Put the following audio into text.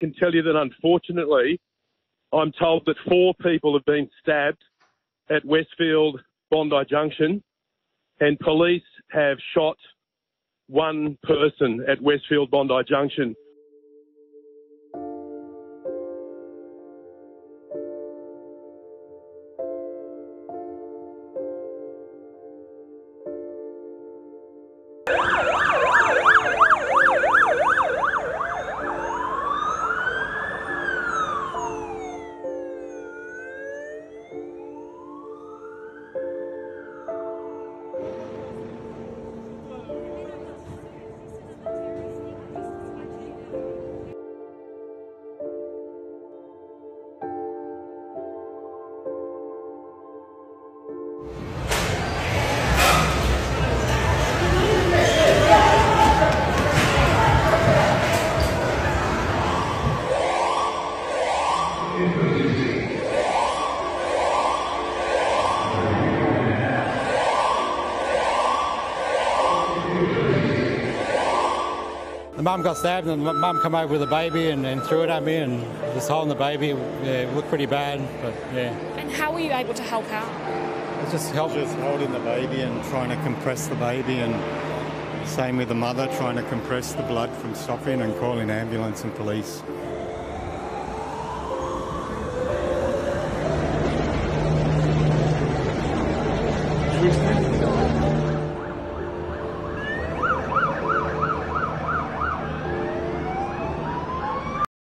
can tell you that unfortunately, I'm told that four people have been stabbed at Westfield Bondi Junction, and police have shot one person at Westfield Bondi Junction. Mum got stabbed and the mum come over with a baby and, and threw it at me and just holding the baby. Yeah, it looked pretty bad, but yeah. And how were you able to help out? It just helped. Just holding the baby and trying to compress the baby and same with the mother, trying to compress the blood from stopping and calling ambulance and police.